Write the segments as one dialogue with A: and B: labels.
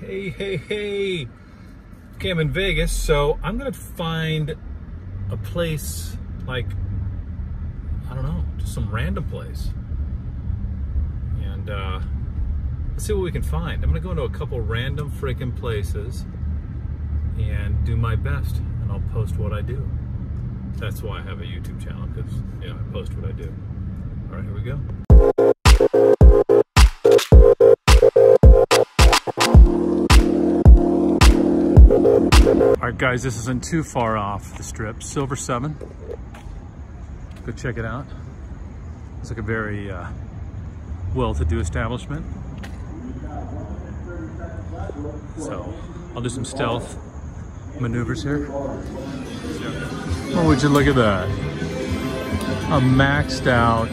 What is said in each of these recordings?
A: Hey, hey, hey. Okay, I'm in Vegas, so I'm gonna find a place like, I don't know, just some random place. And uh, let's see what we can find. I'm gonna go into a couple random freaking places and do my best, and I'll post what I do. That's why I have a YouTube channel, because, you know, I post what I do. All right, here we go. Guys, this isn't too far off the strip. Silver 7. Go check it out. It's like a very uh, well-to-do establishment. So, I'll do some stealth maneuvers here. Oh, would you look at that? A maxed out,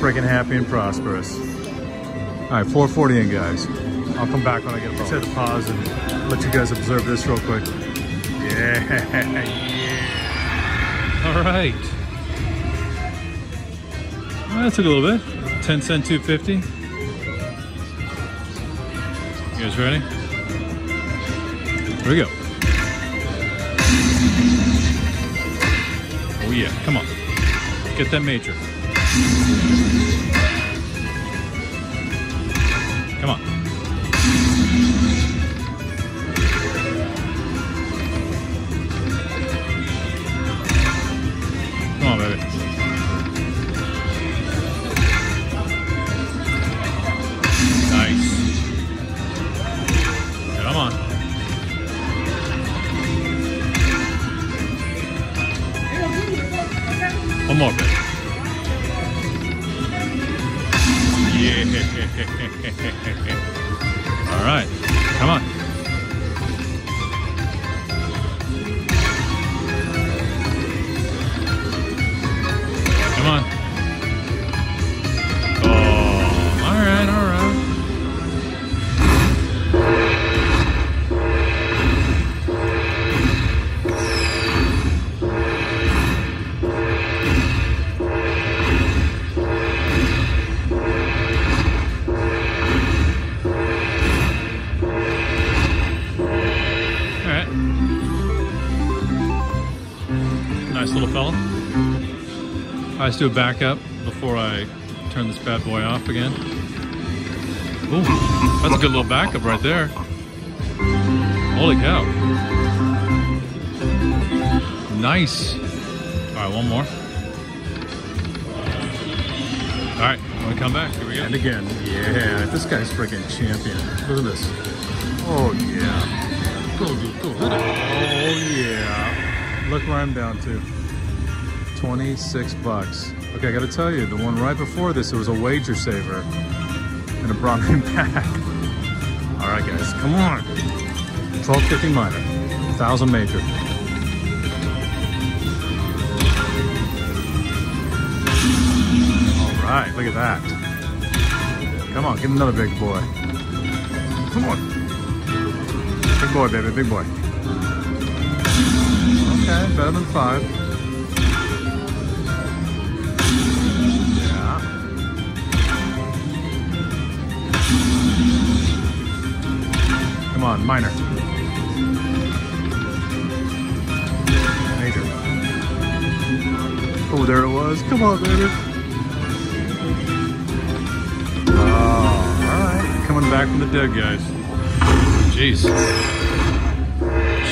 A: freaking happy and prosperous. All right, 440 in, guys. I'll come back when I get. Let's hit the pause and let you guys observe this real quick. Yeah, yeah. All right. Well, that took a little bit. 10 cent 250. You guys ready? Here we go. Oh yeah, come on. Get that major. One I do a backup before I turn this bad boy off again. Ooh, that's a good little backup right there. Holy cow. Nice. All right, one more. All right, want to come back? Here we go. And again, yeah, this guy's freaking champion. Look at this. Oh yeah. Go, dude, go. Oh yeah. Look where I'm down to. 26 bucks. Okay, I gotta tell you, the one right before this, it was a wager saver. And it brought me back. All right, guys, come on. 1250 minor, 1000 major. All right, look at that. Come on, get another big boy. Come on. Big boy, baby, big boy. Okay, better than five. On, minor. Major. Oh, there it was. Come on, baby. Oh, all right. Coming back from the dead, guys. Jeez.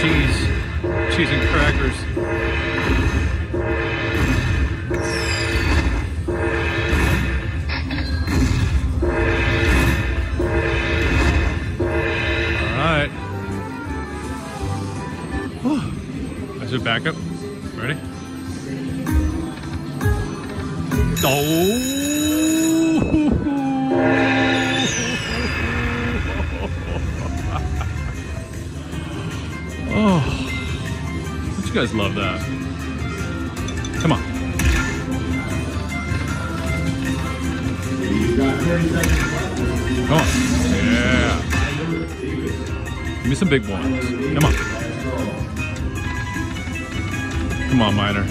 A: Cheese. Cheese and crackers. Let's do backup. Ready? Oh! oh. Don't you guys love that? Come on. Come on. Yeah. Give me some big ones. Come on. Come on, Minor.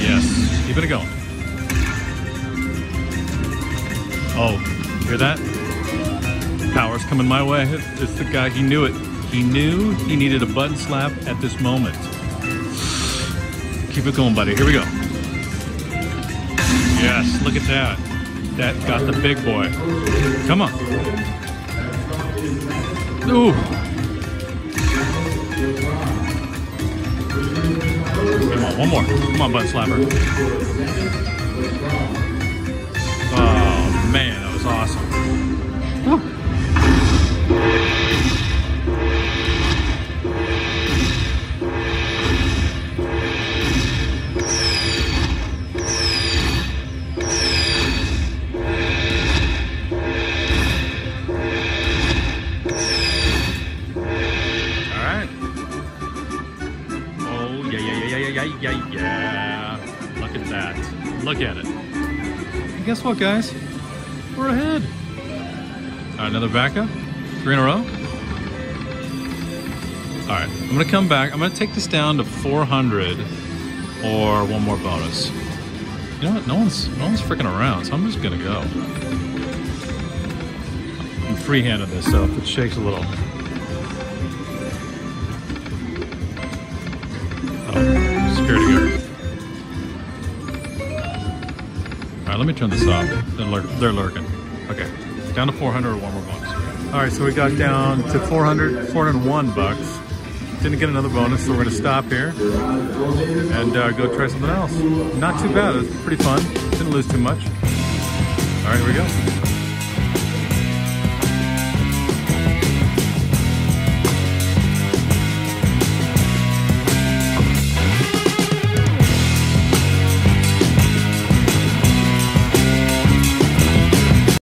A: Yes, keep it going. Oh, hear that? Power's coming my way. It's the guy, he knew it. He knew he needed a button slap at this moment. Keep it going, buddy. Here we go. Yes, look at that. That got the big boy. Come on. Ooh. Come on, one more. Come on, butt slapper. Oh, man, that was awesome. Yeah, yeah, yeah, yeah, yeah, yeah, yeah. Look at that. Look at it. And guess what, guys? We're ahead. All right, another backup. Three in a row. All right, I'm gonna come back. I'm gonna take this down to 400 or one more bonus. You know what? No one's no one's freaking around, so I'm just gonna go. I'm freehanding this, so if it shakes a little. Let me turn this off. They're, lurk they're lurking. Okay, down to 400 or one more bonus. All right, so we got down to 400, 401 bucks. Didn't get another bonus, so we're gonna stop here and uh, go try something else. Not too bad, it was pretty fun. Didn't lose too much. All right, here we go.